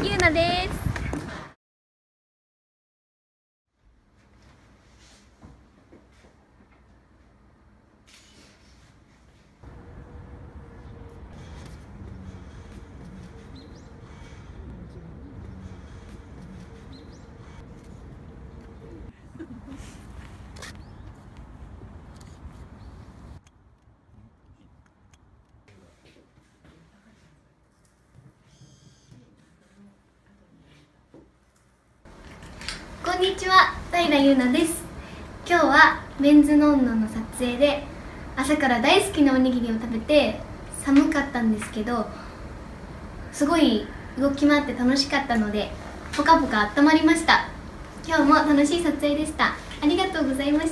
ゆうなです。こんにちは平優奈です。今日はメンズノンノの撮影で朝から大好きなおにぎりを食べて寒かったんですけどすごい動き回って楽しかったのでポカポカ温まりました。今日も楽しい撮影でした。ありがとうございました。